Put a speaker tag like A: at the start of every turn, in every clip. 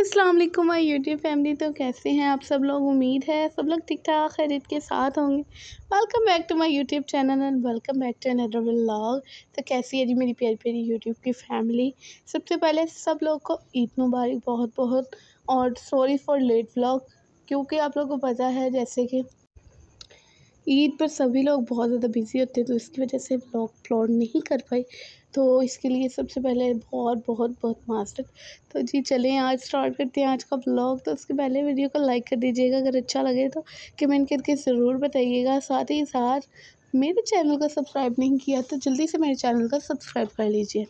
A: वालेकुम my YouTube family. तो कैसे हैं आप सब लोग? उम्मीद है सब लोग ठीक ठाक खरीद के साथ होंगे। Welcome back to my YouTube channel and welcome back to another vlog. तो कैसी है जी मेरी प्यारी प्यारी यूट्यूब की फैमिली? सबसे पहले सब लोग को ईद मुबारक बहुत बहुत और सॉरी फॉर लेट व्लॉग, क्योंकि आप लोगों को पता है जैसे कि ईद पर सभी लोग बहुत ज़्यादा बिज़ी होते हैं तो इसकी वजह से ब्लॉग अपलोड नहीं कर पाई तो इसके लिए सबसे पहले बहुत बहुत बहुत मास्टर तो जी, चलें आज स्टार्ट करते हैं आज का ब्लॉग तो उसके पहले वीडियो को लाइक कर दीजिएगा, अगर अच्छा लगे तो। कमेंट करके ज़रूर बताइएगा। साथ ही साथ, मेरे चैनल को सब्सक्राइब नहीं किया तो जल्दी से मेरे चैनल को सब्सक्राइब कर लीजिए।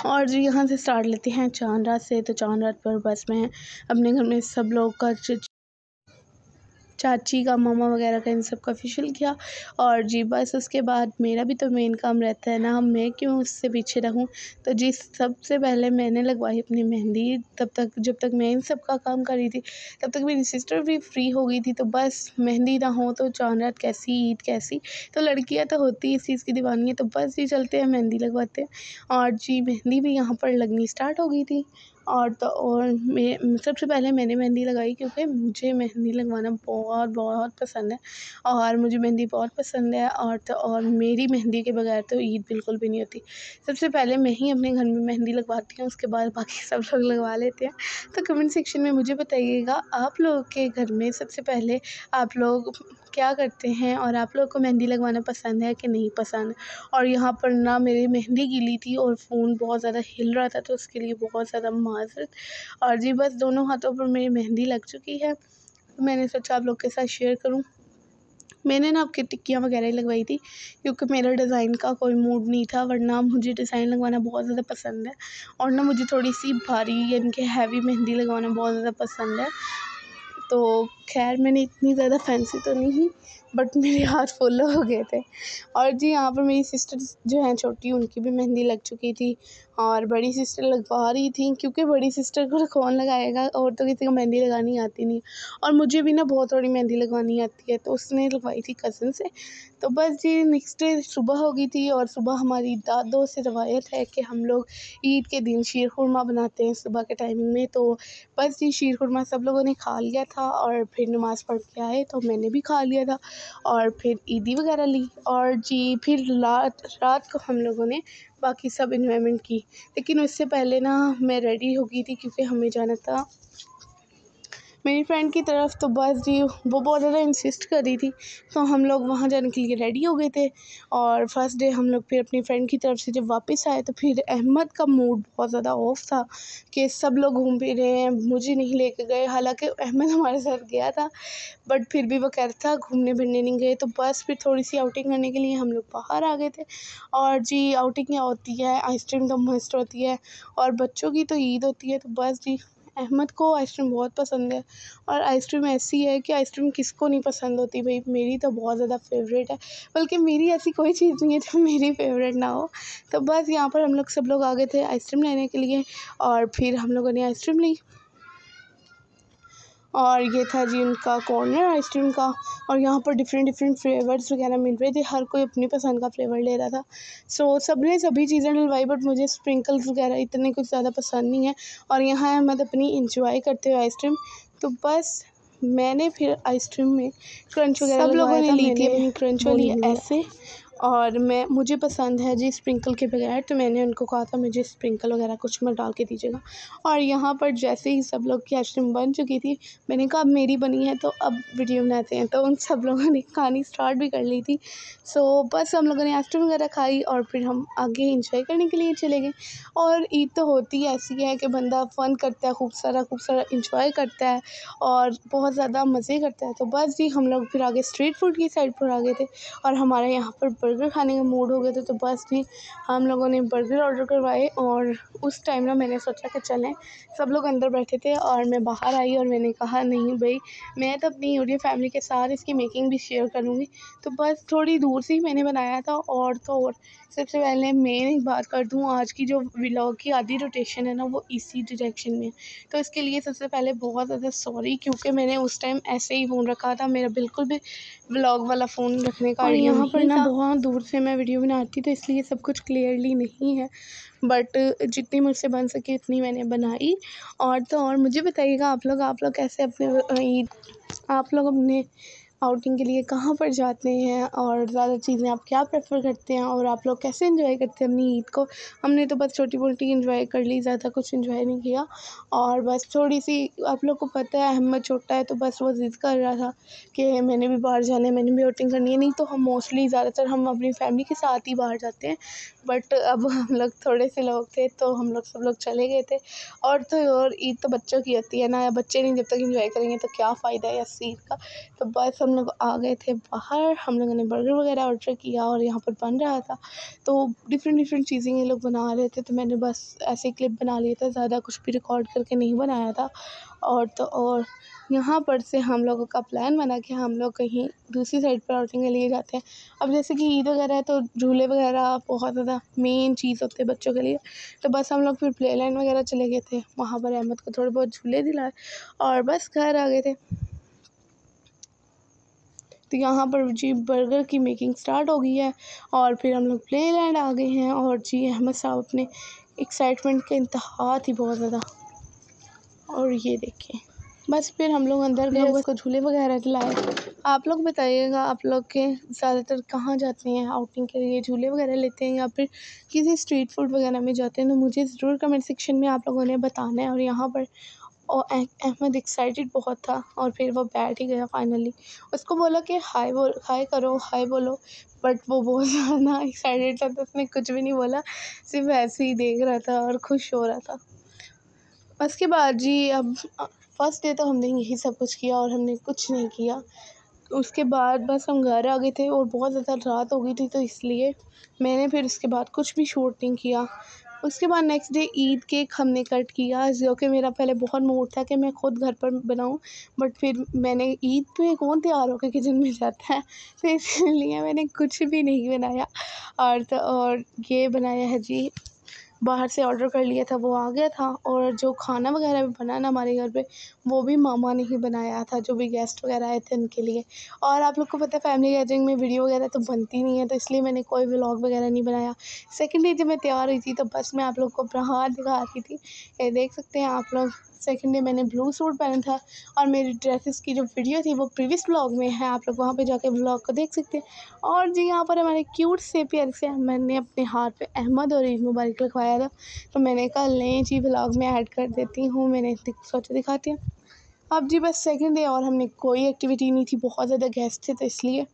A: और जी, यहाँ से स्टार्ट लेते हैं चाँद रात से। तो चाँद रात पर बस में अपने घर में सब लोग का चाची का, मामा वगैरह का इन सब का फेशियल किया। और जी, बस उसके बाद मेरा भी तो मेन काम रहता है ना हम मैं क्यों उससे पीछे रहूँ? तो जी, सबसे पहले मैंने लगवाई अपनी मेहंदी, तब तक, जब तक मैं इन सब का काम कर रही थी, तब तक मेरी सिस्टर भी फ्री हो गई थी तो बस मेहंदी ना हो तो चाँद रात कैसी, ईद कैसी तो लड़कियाँ तो होती इस चीज़ की दीवानी है तो बस जी चलते हैं, मेहंदी लगवाते हैं। और जी, मेहंदी भी यहाँ पर लगनी स्टार्ट हो गई थी। और तो और मैं, सबसे पहले मैंने मेहंदी लगाई क्योंकि मुझे मेहंदी लगवाना बहुत बहुत पसंद है और मुझे मेहंदी बहुत पसंद है और तो और मेरी मेहंदी के बगैर तो ईद बिल्कुल भी नहीं होती। सबसे पहले मैं ही अपने घर में मेहंदी लगवाती हूँ, उसके बाद बाकी सब लोग लगवा लेते हैं। तो कमेंट सेक्शन में मुझे बताइएगा, आप लोगों के घर में सबसे पहले आप लोग क्या करते हैं और आप लोग को मेहंदी लगवाना पसंद है कि नहीं पसंद? और यहाँ पर ना मेरी मेहंदी गीली थी और फ़ोन बहुत ज़्यादा हिल रहा था तो उसके लिए बहुत ज़्यादा माजरत। और जी, बस दोनों हाथों पर मेरी मेहंदी लग चुकी है। तो मैंने सोचा आप लोग के साथ शेयर करूँ। मैंने ना आपकी टिक्कियाँ वगैरह ही लगवाई थी, क्योंकि मेरा डिज़ाइन का कोई मूड नहीं था, वरना मुझे डिज़ाइन लगवाना बहुत ज़्यादा पसंद है। और ना मुझे थोड़ी सी भारी, यानी कि हैवी मेहंदी लगवाना बहुत ज़्यादा पसंद है। तो खैर, मैंने इतनी ज़्यादा फैंसी तो नहीं बट मेरे हाथ फुल हो गए थे। और जी यहाँ पर मेरी सिस्टर जो हैं छोटी, उनकी भी मेहंदी लग चुकी थी और बड़ी सिस्टर लगवा रही थी क्योंकि बड़ी सिस्टर को कौन लगाएगा? और तो किसी को मेहंदी लगानी आती नहीं। और मुझे भी ना बहुत थोड़ी मेहंदी लगवानी आती है तो उसने लगवाई थी कज़न से। तो बस जी नेक्स्ट डे सुबह हो गई थी और सुबह हमारी दादों से रवायत है कि हम लोग ईद के दिन शीर खुरमा बनाते हैं सुबह के टाइमिंग में। तो बस जी शीर खुरमा सब लोगों ने खा लिया था और फिर नमाज़ पढ़ के आए तो मैंने भी खा लिया था। और फिर ईदी वगैरह ली। और जी, फिर रात रात को हम लोगों ने बाकी सब इन्जॉयमेंट की। लेकिन उससे पहले ना मैं रेडी हो गई थी क्योंकि हमें जाना था मेरी फ्रेंड की तरफ़ तो बस जी, वो बहुत ज़्यादा इंसिस्ट कर रही थी। तो हम लोग वहाँ जाने के लिए रेडी हो गए थे। और फ़र्स्ट डे हम लोग फिर अपनी फ्रेंड की तरफ़ से जब वापस आए तो फिर अहमद का मूड बहुत ज़्यादा ऑफ़ था कि सब लोग घूम फिर रहे हैं, मुझे नहीं लेके गए। हालाँकि अहमद हमारे साथ गया था बट फिर भी वो कह रहा था घूमने फिरने नहीं गए। तो बस फिर थोड़ी सी आउटिंग करने के लिए हम लोग बाहर आ गए थे। और जी आउटिंग क्या होती है आइसक्रीम तो मस्त होती है, और बच्चों की तो ईद होती है। तो बस जी अहमद को आइसक्रीम बहुत पसंद है और आइसक्रीम ऐसी है कि आइसक्रीम किसको नहीं पसंद होती भाई? मेरी तो बहुत ज़्यादा फेवरेट है। बल्कि मेरी ऐसी कोई चीज़ नहीं है जो मेरी फेवरेट ना हो। तो बस यहाँ पर हम लोग सब लोग आ गए थे आइसक्रीम लेने के लिए और फिर हम लोगों ने आइसक्रीम ली। और ये था जी उनका कॉर्नर आइसक्रीम का। और यहाँ पर डिफरेंट डिफरेंट फ्लेवर्स वगैरह मिल रहे थे। हर कोई अपनी पसंद का फ्लेवर ले रहा था। सो so, सबने सभी चीज़ें डलवाई बट मुझे स्प्रिंकल्स वगैरह इतने कुछ ज़्यादा पसंद नहीं है। और यहाँ अहमद अपनी इंजॉय करते हुए आइसक्रीम तो बस मैंने फिर आइसक्रीम में क्रंच वगैरह सब लोगों ने ली थी अपनी क्रंच वाली ऐसे। और मैं, मुझे पसंद है जी स्प्रिंकल के बगैर तो मैंने उनको कहा था, मुझे स्प्रिंकल वगैरह कुछ मत डाल के दीजिएगा। और यहाँ पर जैसे ही सब लोग की आइसक्रीम बन चुकी थी, मैंने कहा, अब मेरी बनी है तो अब वीडियो बनाते हैं। तो उन सब लोगों ने कहानी स्टार्ट भी कर ली थी। सो बस हम लोगों ने आइसक्रीम वगैरह खाई और फिर हम आगे इंजॉय करने के लिए चले गए। और ईद तो होती ऐसी है कि बंदा फ़न करता है, खूब सारा खूब सारा इंजॉय करता है और बहुत ज़्यादा मज़े करता है। तो बस जी, हम लोग फिर आगे स्ट्रीट फ़ूड की साइड पर आ गए थे और हमारे यहाँ पर बर्गर खाने का मूड हो गया था तो बस भी हम लोगों ने बर्गर ऑर्डर करवाए और उस टाइम ना मैंने सोचा कि चलें सब लोग अंदर बैठे थे और मैं बाहर आई और मैंने कहा नहीं भाई मैं तो अपनी यूट्यूब फैमिली के साथ इसकी मेकिंग भी शेयर करूँगी। तो बस थोड़ी दूर से ही मैंने बनाया था और तो और। सबसे पहले मैं एक बात कर दूँ आज की जो व्लॉग की आधी रोटेशन है ना वो इसी डायरेक्शन में तो इसके लिए सबसे पहले बहुत ज़्यादा सॉरी क्योंकि मैंने उस टाइम ऐसे ही फ़ोन रखा था मेरा बिल्कुल भी व्लॉग वाला फ़ोन रखने का
B: और यहाँ पर ना बहुत
A: दूर से मैं वीडियो बनाती तो इसलिए सब कुछ क्लियरली नहीं है। बट जितनी मुझसे बन सकी उतनी मैंने बनाई। और तो और मुझे बताइएगा, आप लोग आप लोग कैसे अपने ईद, आप लोग अपने आउटिंग के लिए कहाँ पर जाते हैं और ज़्यादा चीज़ें आप क्या प्रेफर करते हैं और आप लोग कैसे इन्जॉय करते हैं? अपनी ईद को? हमने तो बस छोटी मोटी इन्जॉय कर ली, ज़्यादा कुछ इन्जॉय नहीं किया। और बस थोड़ी सी, आप लोग को पता है, अहमद छोटा है तो बस वो ज़िद कर रहा था कि मैंने भी बाहर जाना है, मैंने भी आउटिंग करनी है। नहीं तो हम मोस्टली ज़्यादातर हम अपनी फैमिली के साथ ही बाहर जाते हैं। बट अब हम लोग थोड़े से लोग थे तो हम लोग सब लोग चले गए थे। और तो और ईद तो बच्चों की होती है ना, बच्चे नहीं जब तक इंजॉय करेंगे तो क्या फ़ायदा है इस ईद का? तो बस हम लोग आ गए थे बाहर, हम लोगों ने बर्गर वगैरह ऑर्डर किया और यहाँ पर बन रहा था। तो डिफरेंट डिफरेंट चीज़ें ये लोग बना रहे थे तो मैंने बस ऐसे क्लिप बना लिया था, ज़्यादा कुछ भी रिकॉर्ड करके नहीं बनाया था। और तो और यहाँ पर से हम लोगों का प्लान बना कि हम लोग कहीं दूसरी साइड पर आउटिंग के लिए जाते हैं। अब जैसे कि ईद वगैरह है तो झूले वगैरह बहुत ज़्यादा मेन चीज़ होते हैं बच्चों के लिए। तो बस हम लोग फिर प्ले लाइन वगैरह चले गए थे। वहाँ पर अहमद को थोड़े बहुत झूले दिलाए और बस घर आ गए थे। तो यहाँ पर जी बर्गर की मेकिंग स्टार्ट हो गई है और फिर हम लोग प्ले लैंड आ गए हैं और जी अहमद साहब अपने एक्साइटमेंट के इंतहा थी बहुत ज़्यादा। और ये देखिए बस फिर हम लोग अंदर गए उसको झूले वगैरह दिलाए। आप लोग बताइएगा आप लोग के ज़्यादातर कहाँ जाते हैं आउटिंग के लिए झूले वगैरह लेते हैं या फिर किसी स्ट्रीट फ़ूड वगैरह में जाते हैं? तो मुझे ज़रूर कमेंट सेक्शन में आप लोगों ने बताना है और यहाँ पर और अहमद एक्साइटेड बहुत था और फिर वो बैठ ही गया फाइनली उसको बोला कि हाय बोल हाय करो हाय बोलो बट वो बहुत ज़्यादा एक्साइटेड था तो उसने कुछ भी नहीं बोला, सिर्फ़ ऐसे ही देख रहा था और खुश हो रहा था। उसके बाद जी अब फ़र्स्ट डे तो हमने यही सब कुछ किया और हमने कुछ नहीं किया। उसके बाद बस हम घर आ गए थे और बहुत ज़्यादा रात हो गई थी तो इसलिए मैंने फिर उसके बाद कुछ भी शूट नहीं किया। उसके बाद नेक्स्ट डे ईद केक हमने कट किया। जो कि मेरा पहले बहुत मूड था कि मैं ख़ुद घर पर बनाऊँ बट फिर मैंने ईद पे कौन तैयार होकर किचन में जाता है? तो इसलिए मैंने कुछ भी नहीं बनाया। और तो और ये बनाया है जी। बाहर से ऑर्डर कर लिया था, वो आ गया था और जो खाना वगैरह भी बना ना हमारे घर पे, वो भी मामा ने ही बनाया था, जो भी गेस्ट वगैरह आए थे उनके लिए। और आप लोग को पता है फैमिली गैदरिंग में वीडियो वगैरह तो बनती नहीं है तो इसलिए मैंने कोई व्लॉग वगैरह नहीं बनाया। सेकेंड डे जब मैं तैयार हुई थी तो बस मैं आप लोग को हाथ दिखा रही थी। ये देख सकते हैं आप लोग। सेकंड डे मैंने ब्लू सूट पहना था और मेरी ड्रेसेस की जो वीडियो थी वो प्रीवियस ब्लॉग में है, आप लोग वहाँ पे जाके ब्लॉग को देख सकते हैं। और जी यहाँ पर हमारे क्यूट से प्यार से मैंने अपने हाथ पे अहमद और ईद मुबारक लिखवाया था। तो मैंने कहा, लें जी, ब्लॉग में ऐड कर देती हूँ, मैंने सोचा दिखाती हूँ। अब जी बस सेकेंड डे और हमने कोई एक्टिविटी नहीं थी, बहुत ज़्यादा गेस्ट थे तो इसलिए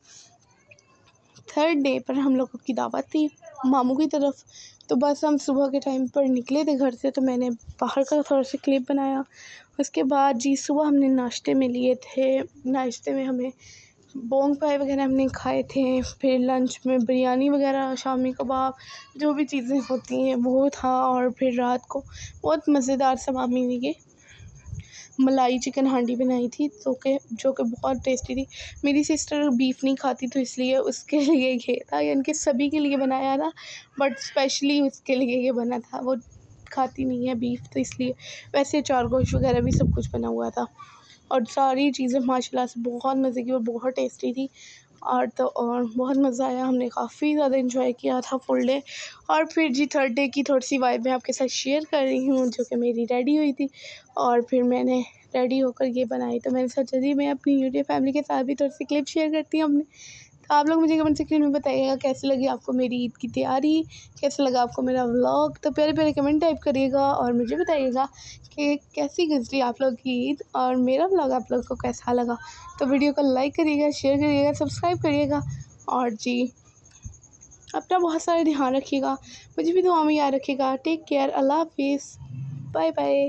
A: थर्ड डे पर हम लोगों की दावत थी मामू की तरफ़। तो बस हम सुबह के टाइम पर निकले थे घर से तो मैंने बाहर का थोड़ा सा क्लिप बनाया। उसके बाद जी, सुबह हमने नाश्ते में लिए थे। नाश्ते में हमें बोंग पाए वगैरह हमने खाए थे। फिर लंच में बिरयानी वगैरह, शामी कबाब, जो भी चीज़ें होती हैं, वो था। और फिर रात को बहुत मज़ेदार सा मामी के मलाई चिकन हांडी बनाई थी तो के, जो कि बहुत टेस्टी थी। मेरी सिस्टर बीफ नहीं खाती तो इसलिए उसके लिए ये था, यानी कि सभी के लिए बनाया था बट स्पेशली उसके लिए ये बना था। वो खाती नहीं है बीफ तो इसलिए वैसे चार गोश वगैरह भी सब कुछ बना हुआ था। और सारी चीज़ें माशाल्लाह से बहुत मज़े की और बहुत टेस्टी थी। और तो और बहुत मज़ा आया, हमने काफ़ी ज़्यादा इंजॉय किया था फुल डे और फिर जी थर्ड डे की थोड़ी सी वाइब मैं आपके साथ शेयर कर रही हूँ, जो कि मेरी रेडी हुई थी। और फिर मैंने रेडी होकर ये बनाई तो मैंने सोचा जी मैं अपनी यूट्यूब फैमिली के साथ भी थोड़ी सी क्लिप शेयर करती हूँ अपने। तो आप लोग मुझे कमेंट सेक्शन में बताइएगा, कैसे लगी आपको मेरी ईद की तैयारी, कैसे लगा आपको मेरा व्लॉग तो प्यारे प्यारे कमेंट टाइप करिएगा और मुझे बताइएगा कि कैसी गुजरी आप लोग की ईद और मेरा व्लॉग आप लोग को कैसा लगा। तो वीडियो को लाइक करिएगा शेयर करिएगा सब्सक्राइब करिएगा और जी, अपना बहुत सारा ध्यान रखिएगा। मुझे भी दुआ में याद रखिएगा। टेक केयर अल्लाह हाफिज़ बाय बाय